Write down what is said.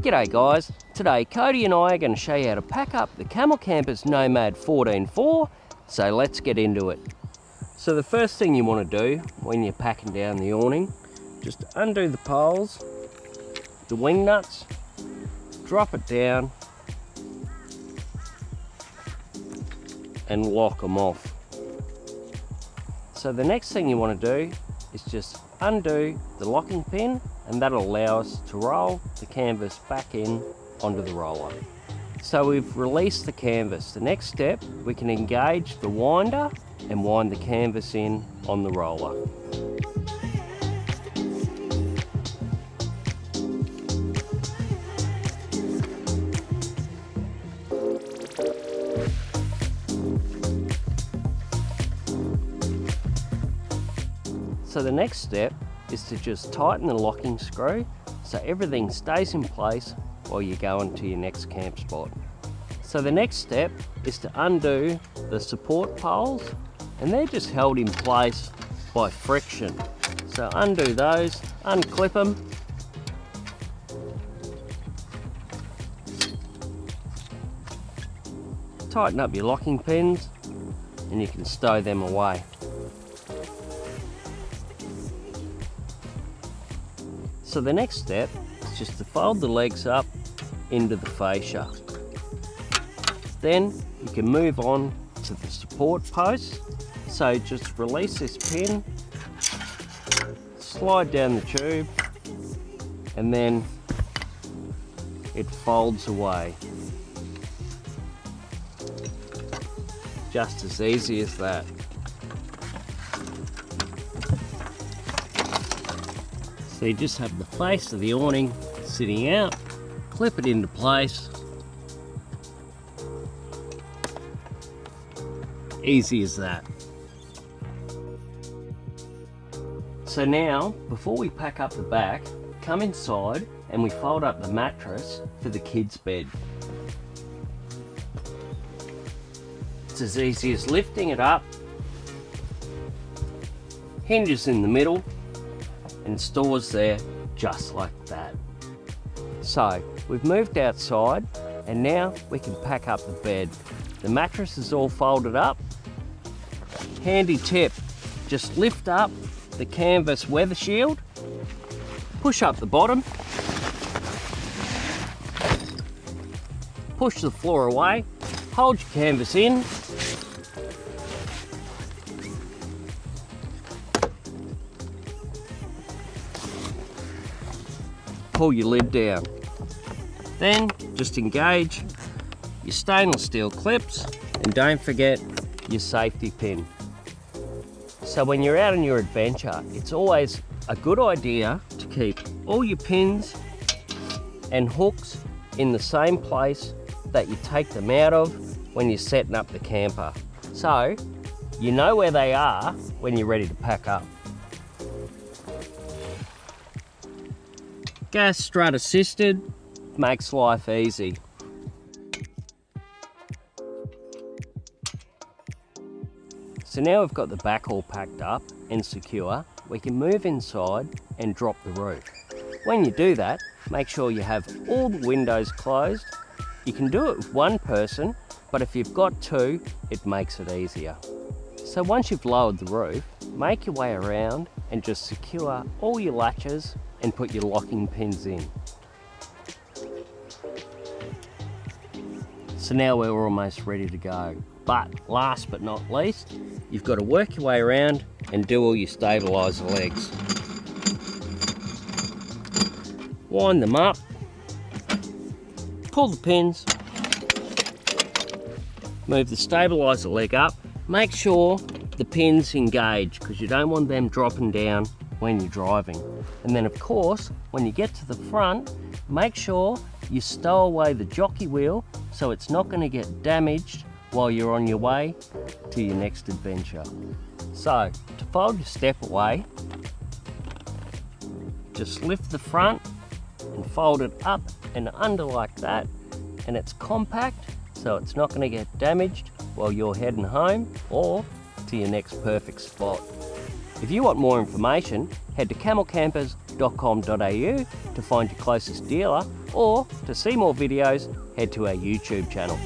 G'day guys, today Cody and I are going to show you how to pack up the Camel Campers Nomad 14.4, so let's get into it. So the first thing you want to do when you're packing down the awning, just undo the poles, the wing nuts, drop it down and lock them off. So the next thing you want to do is just undo the locking pin and that'll allow us to roll the canvas back in onto the roller. So we've released the canvas. The next step, we can engage the winder and wind the canvas in on the roller. So the next step is to just tighten the locking screw so everything stays in place while you go into your next camp spot. So the next step is to undo the support poles and they're just held in place by friction. So undo those, unclip them tighten up your locking pins and you can stow them away. So the next step is just to fold the legs up into the fascia. Then you can move on to the support post. So just release this pin, slide down the tube, and then it folds away. Just as easy as that. So you just have the face of the awning sitting out, clip it into place. Easy as that. So now, before we pack up the back, come inside and we fold up the mattress for the kids' bed. It's as easy as lifting it up, hinges in the middle, stores there just like that. So we've moved outside and now we can pack up the bed. The mattress is all folded up. Handy tip, just lift up the canvas weather shield, push up the bottom, push the floor away, hold your canvas in pull your lid down. Then just engage your stainless steel clips and don't forget your safety pin. So when you're out on your adventure, it's always a good idea to keep all your pins and hooks in the same place that you take them out of when you're setting up the camper. So you know where they are when you're ready to pack up. Gas strut assisted makes life easy. So now we've got the back all packed up and secure, we can move inside and drop the roof. When you do that, make sure you have all the windows closed. You can do it with one person, but if you've got two, it makes it easier. So once you've lowered the roof, make your way around and just secure all your latches and put your locking pins in. So now we're almost ready to go. But last but not least, you've got to work your way around and do all your stabiliser legs. Wind them up, pull the pins, move the stabiliser leg up, make sure the pins engage because you don't want them dropping down when you're driving. And then of course, when you get to the front, make sure you stow away the jockey wheel so it's not going to get damaged while you're on your way to your next adventure. So, to fold your step away, just lift the front and fold it up and under like that and it's compact so it's not going to get damaged while you're heading home or to your next perfect spot. If you want more information, head to camelcampers.com.au to find your closest dealer or to see more videos, head to our YouTube channel.